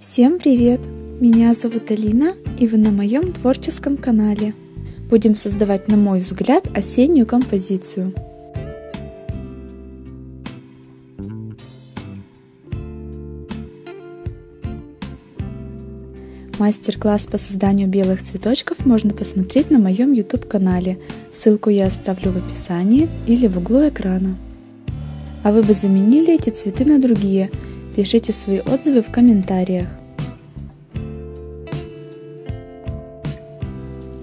Всем привет! Меня зовут Алина, и вы на моем творческом канале. Будем создавать, на мой взгляд, осеннюю композицию. Мастер-класс по созданию белых цветочков можно посмотреть на моем YouTube канале. Ссылку я оставлю в описании или в углу экрана. А вы бы заменили эти цветы на другие – Пишите свои отзывы в комментариях.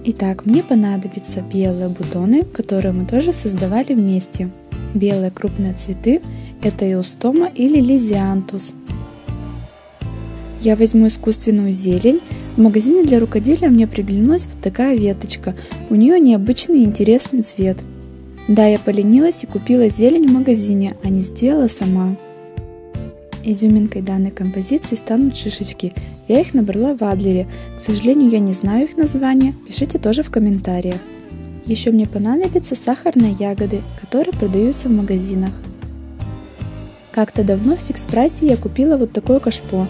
Итак, мне понадобятся белые бутоны, которые мы тоже создавали вместе. Белые крупные цветы – это эустома или лизиантус. Я возьму искусственную зелень. В магазине для рукоделия мне приглянулась вот такая веточка. У нее необычный интересный цвет. Да, я поленилась и купила зелень в магазине, а не сделала сама. Изюминкой данной композиции станут шишечки. Я их набрала в Адлере. К сожалению, я не знаю их названия. Пишите тоже в комментариях. Еще мне понадобятся сахарные ягоды, которые продаются в магазинах. Как-то давно в фикс прайсе я купила вот такое кашпо.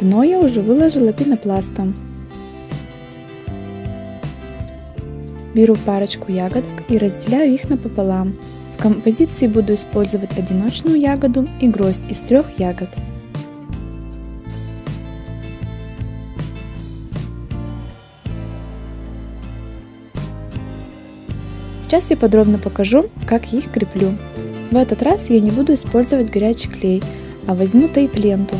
Дно я уже выложила пенопластом. Беру парочку ягодок и разделяю их напополам композиции буду использовать одиночную ягоду и гроздь из трех ягод. Сейчас я подробно покажу, как я их креплю. В этот раз я не буду использовать горячий клей, а возьму тейп-ленту.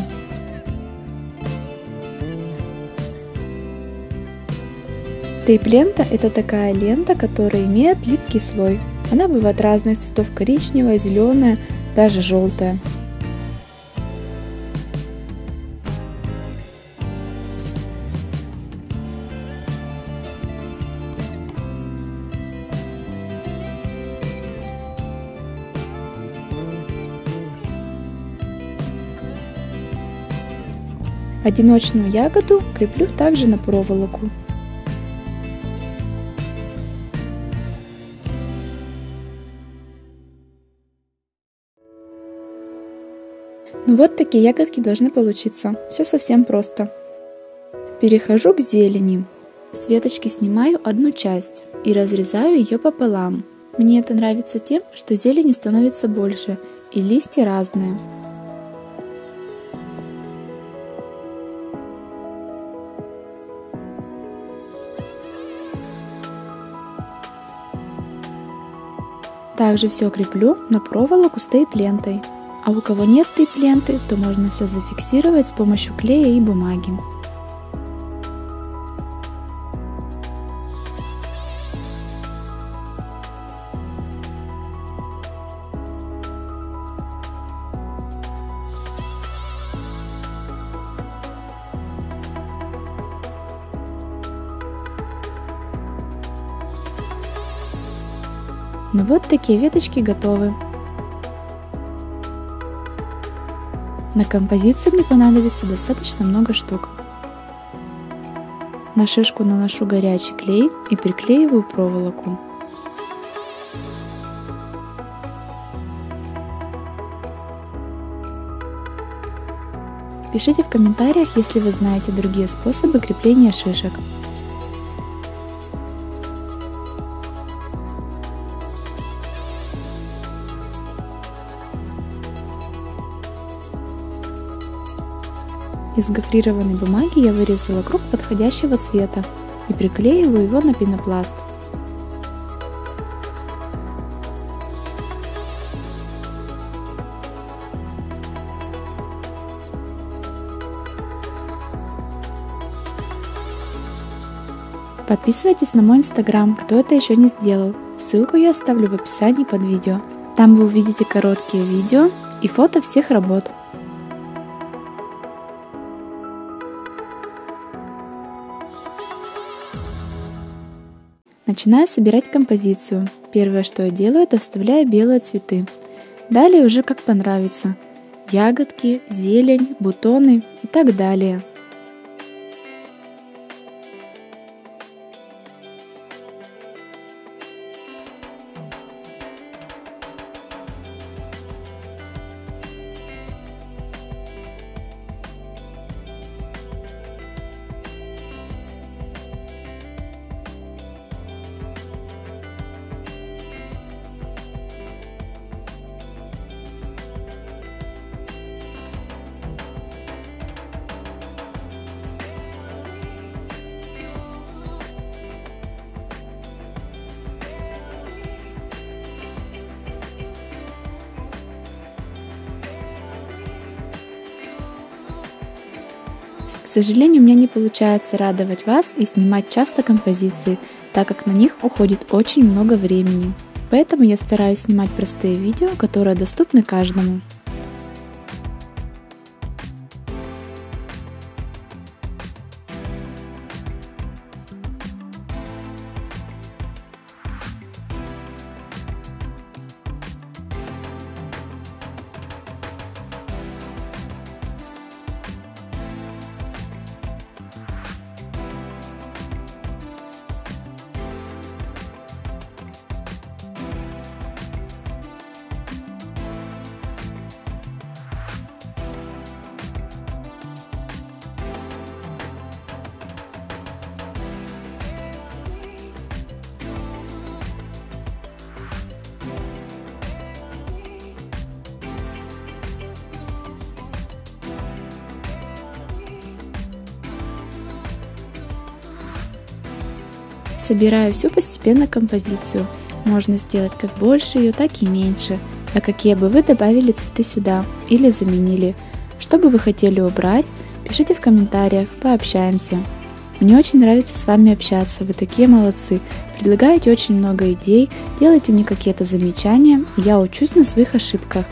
Тейп-лента – это такая лента, которая имеет липкий слой. Она бывает разных цветов – коричневая, зеленая, даже желтая. Одиночную ягоду креплю также на проволоку. Вот такие ягодки должны получиться. Все совсем просто. Перехожу к зелени. С веточки снимаю одну часть и разрезаю ее пополам. Мне это нравится тем, что зелени становится больше и листья разные. Также все креплю на проволоку с тейп-лентой. А у кого нет тейп-ленты, то можно все зафиксировать с помощью клея и бумаги. Ну вот такие веточки готовы. На композицию мне понадобится достаточно много штук. На шишку наношу горячий клей и приклеиваю проволоку. Пишите в комментариях, если вы знаете другие способы крепления шишек. Из гофрированной бумаги я вырезала круг подходящего цвета и приклеиваю его на пенопласт. Подписывайтесь на мой инстаграм, кто это еще не сделал. Ссылку я оставлю в описании под видео. Там вы увидите короткие видео и фото всех работ. Начинаю собирать композицию. Первое, что я делаю, это вставляю белые цветы. Далее уже как понравится. Ягодки, зелень, бутоны и так далее. Сожалению, у меня не получается радовать вас и снимать часто композиции, так как на них уходит очень много времени. Поэтому я стараюсь снимать простые видео, которые доступны каждому. Собираю всю постепенно композицию. Можно сделать как больше ее, так и меньше. А какие бы вы добавили цветы сюда или заменили. Что бы вы хотели убрать, пишите в комментариях, пообщаемся. Мне очень нравится с вами общаться, вы такие молодцы. Предлагаете очень много идей, делайте мне какие-то замечания, я учусь на своих ошибках.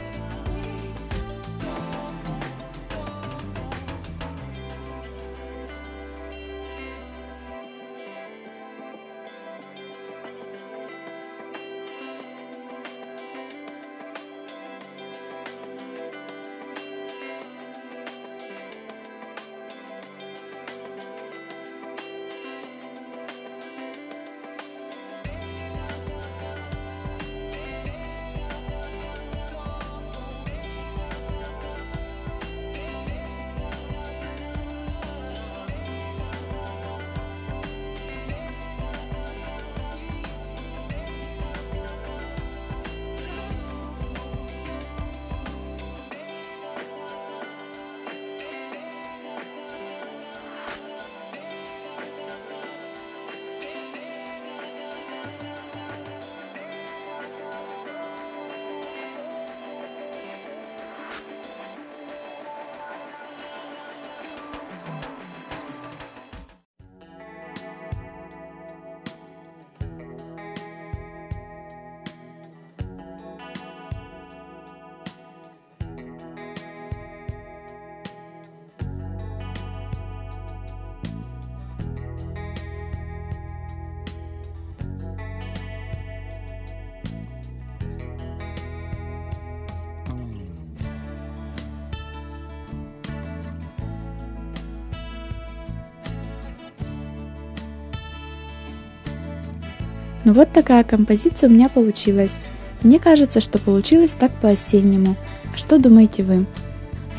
Ну вот такая композиция у меня получилась. Мне кажется, что получилось так по-осеннему. А что думаете вы?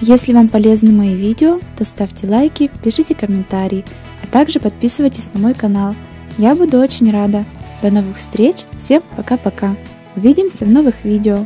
Если вам полезны мои видео, то ставьте лайки, пишите комментарии, а также подписывайтесь на мой канал. Я буду очень рада. До новых встреч, всем пока-пока. Увидимся в новых видео.